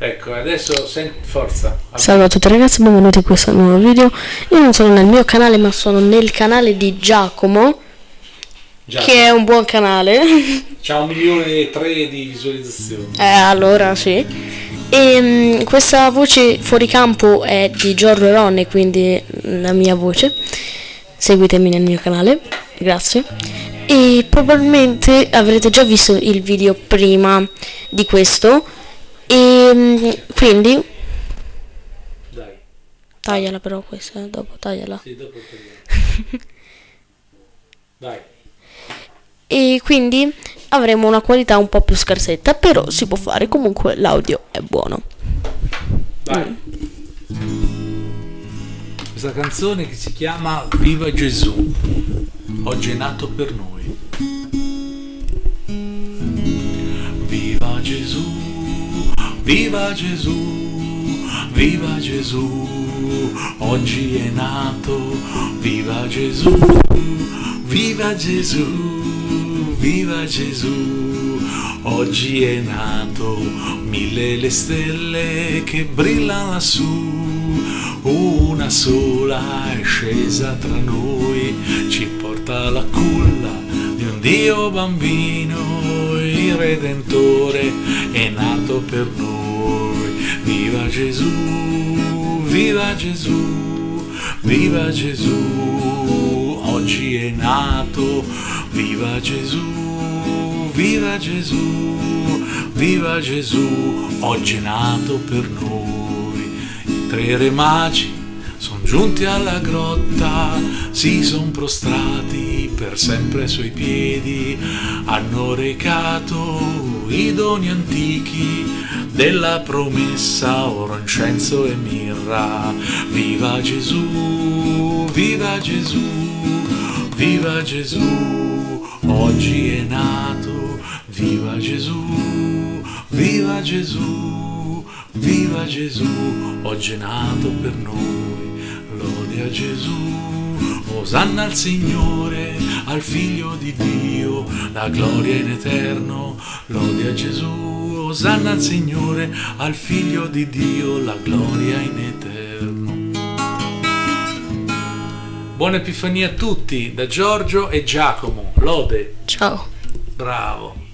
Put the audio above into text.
Ecco, adesso senti forza. Salve a tutti ragazzi, benvenuti in questo nuovo video. Io non sono nel mio canale, ma sono nel canale di Giacomo, Già, che è un buon canale. c'ha un milione e tre di visualizzazioni. eh, allora sì. E mm, questa voce fuori campo è di Giorgio Ronne, quindi la mia voce. Seguitemi nel mio canale, grazie. E probabilmente avrete già visto il video prima di questo. E mm, quindi Dai, tagliala però questa, eh, dopo tagliala. sì, dopo. Dai. e quindi avremo una qualità un po' più scarsetta, però si può fare, comunque l'audio è buono. Vai. Questa canzone che si chiama Viva Gesù, oggi è nato per noi. Viva Gesù, viva Gesù, oggi è nato, viva Gesù, viva Gesù, viva Gesù, oggi è nato, mille le stelle che brillano lassù, una sola è scesa tra noi, ci porta la culla di un Dio bambino, Redentore è nato per noi. Viva Gesù, viva Gesù, viva Gesù, oggi è nato. Viva Gesù, viva Gesù, viva Gesù, oggi è nato per noi. I tre re magi sono giunti alla grotta, si son prostrati per sempre ai suoi piedi, hanno recato i doni antichi della promessa, oro, incenso e mirra. Viva Gesù, viva Gesù, viva Gesù, oggi è nato. Viva Gesù, viva Gesù, viva Gesù, oggi è nato per noi. Lode a Gesù, osanna al Signore, al Figlio di Dio, la gloria in eterno. Lode a Gesù, osanna al Signore, al Figlio di Dio, la gloria in eterno. Buona Epifania a tutti, da Giorgio e Giacomo. Lode, Ciao. bravo.